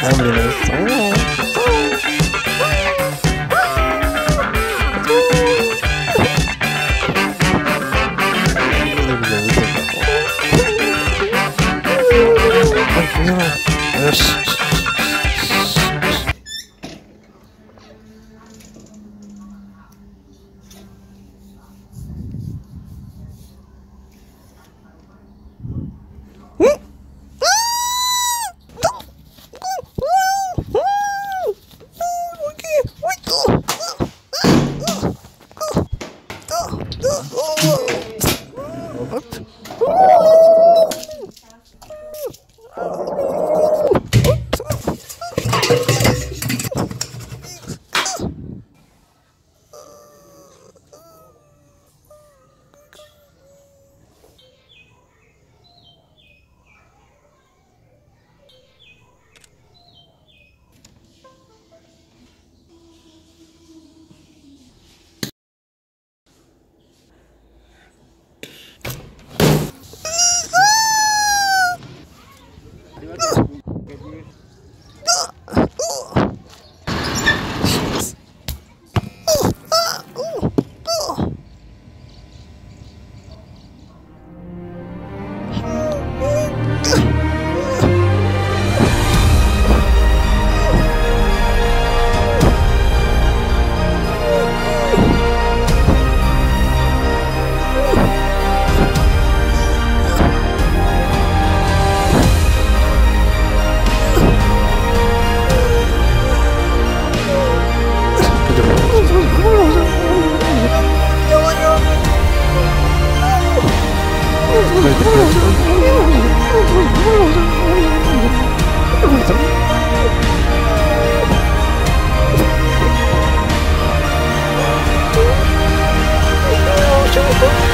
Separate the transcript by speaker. Speaker 1: Terminus. Woo!
Speaker 2: 我怎么？